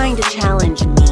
trying to challenge me.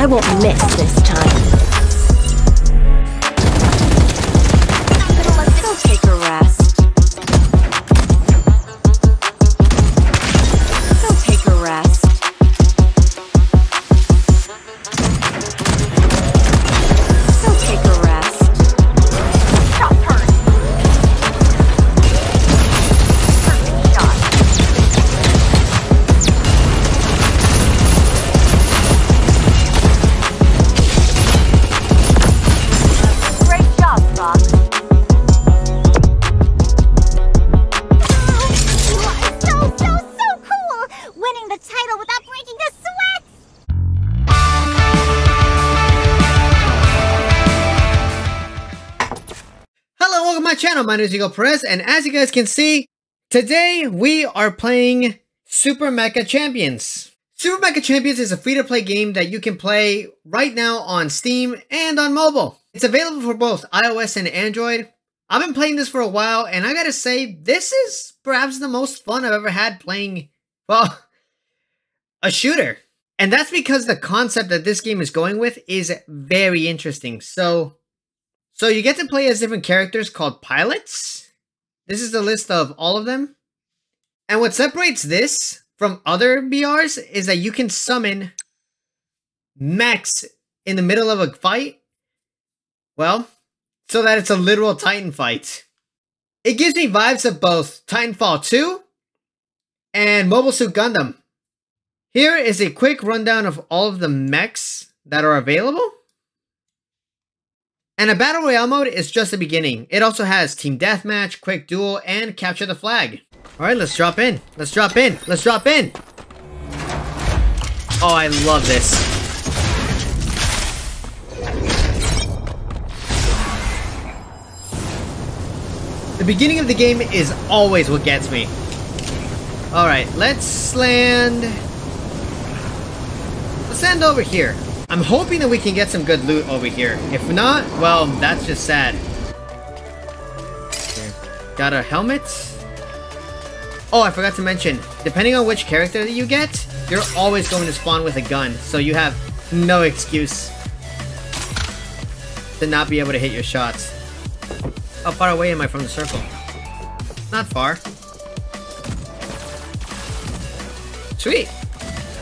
I won't miss this time. Channel. My name is Hugo Perez, and as you guys can see, today we are playing Super Mecha Champions. Super Mecha Champions is a free-to-play game that you can play right now on Steam and on mobile. It's available for both iOS and Android. I've been playing this for a while, and I gotta say, this is perhaps the most fun I've ever had playing, well, a shooter. And that's because the concept that this game is going with is very interesting. So, so you get to play as different characters called pilots. This is the list of all of them. And what separates this from other BRs is that you can summon mechs in the middle of a fight. Well, so that it's a literal Titan fight. It gives me vibes of both Titanfall 2 and Mobile Suit Gundam. Here is a quick rundown of all of the mechs that are available. And a Battle Royale mode is just the beginning. It also has Team Deathmatch, Quick Duel, and Capture the Flag. Alright, let's drop in. Let's drop in. Let's drop in. Oh, I love this. The beginning of the game is always what gets me. Alright, let's land... Let's land over here. I'm hoping that we can get some good loot over here. If not, well, that's just sad. Okay. Got a helmet. Oh, I forgot to mention, depending on which character that you get, you're always going to spawn with a gun, so you have no excuse to not be able to hit your shots. How far away am I from the circle? Not far. Sweet!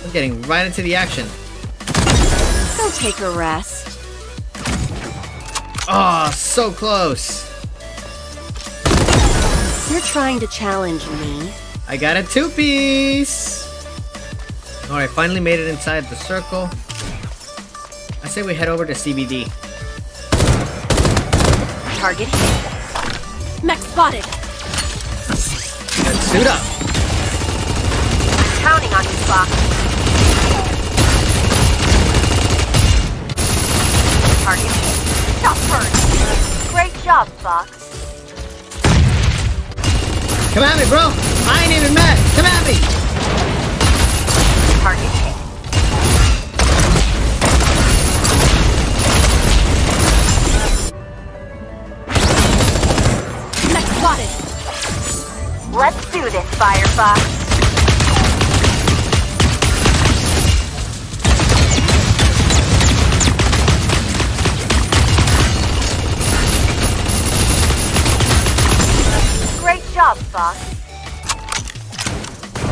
I'm getting right into the action. Go take a rest. Oh, so close. You're trying to challenge me. I got a two-piece. Alright, finally made it inside the circle. I say we head over to CBD. Target hit. Mech spotted. Let's suit up. Counting on you, Fox. Target. Stop first. Great job, Fox. Come at me, bro. I ain't even mad. Come at me. Target hit. Let's do this, Firefox.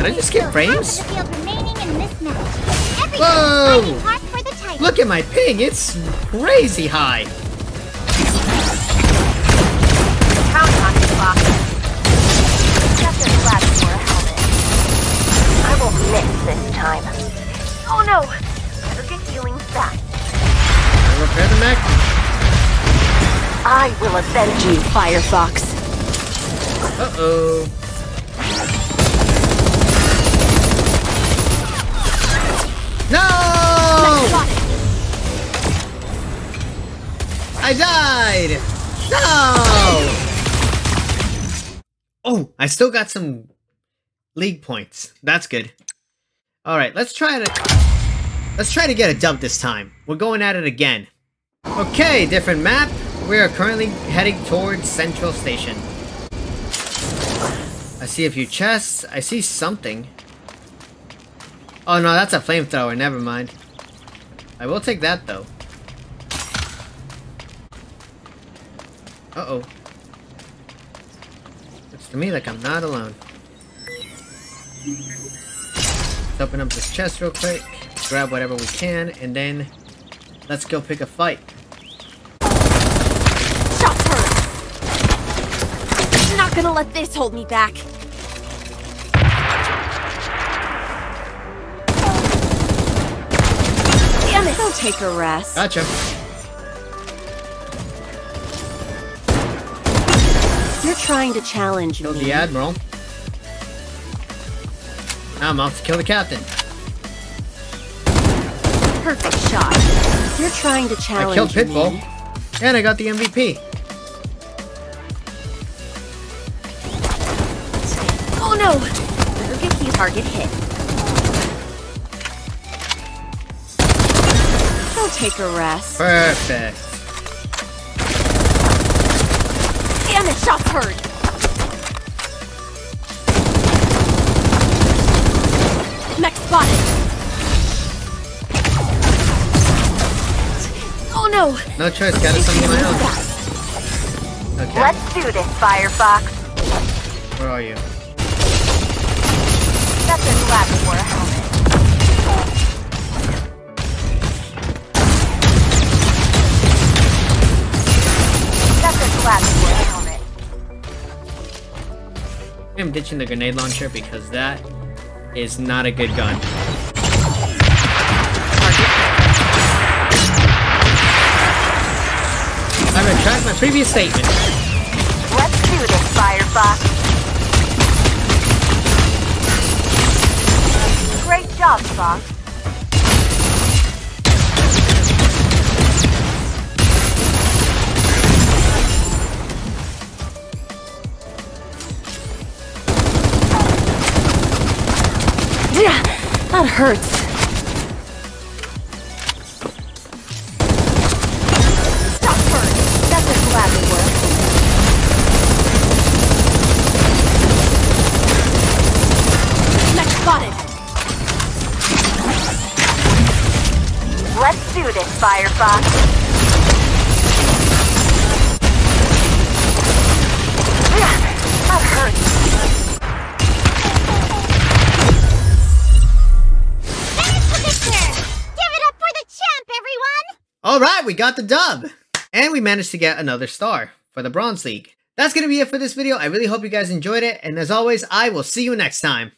I just get frames? The field remaining in this match. Whoa! fighting hard for the title. Look at my ping. It's crazy high. Counting on you, Fox. Just as glad for a helmet. I won't miss this time. Oh no! Get healing fast. Repair the mech. I will avenge you, Firefox. Uh-oh. I died! No! Oh, I still got some league points. That's good. Alright, let's try to... Let's try to get a dub this time. We're going at it again. Okay, different map. We are currently heading towards Central Station. I see a few chests. I see something. Oh no, that's a flamethrower. Never mind. I will take that though. Uh-oh. Looks to me like I'm not alone. Let's open up this chest real quick, grab whatever we can, and then let's go pick a fight. Shots heard. Not gonna let this hold me back. Damn it! Don't take a rest. Gotcha. You're trying to challenge me. the Admiral. Now I'm off to kill the Captain. Perfect shot. You're trying to challenge. me. I killed Pitbull. me. And I got the MVP. Oh no! Better get the target hit. Don't take a rest. Perfect. Damn it, shots heard! Mech spotted! Oh no! No choice, gotta something of my own. Okay, Let's do this, Firefox. where are you? That's a glad we wore a helmet. I'm ditching the grenade launcher because that is not a good gun. I retract my previous statement. Let's do this, Firefox. Great job, Fox. Next hurts. Let's do this, Firefox. Everyone! Alright, we got the dub! And we managed to get another star for the Bronze League. That's gonna be it for this video. I really hope you guys enjoyed it, and as always, I will see you next time.